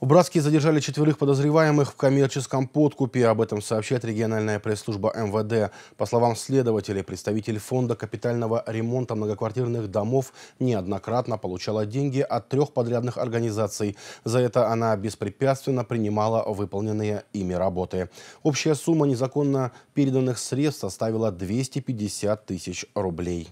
В Братске задержали четверых подозреваемых в коммерческом подкупе. Об этом сообщает региональная пресс-служба МВД. По словам следователей, представитель фонда капитального ремонта многоквартирных домов неоднократно получала деньги от трех подрядных организаций. За это она беспрепятственно принимала выполненные ими работы. Общая сумма незаконно переданных средств составила 250 тысяч рублей.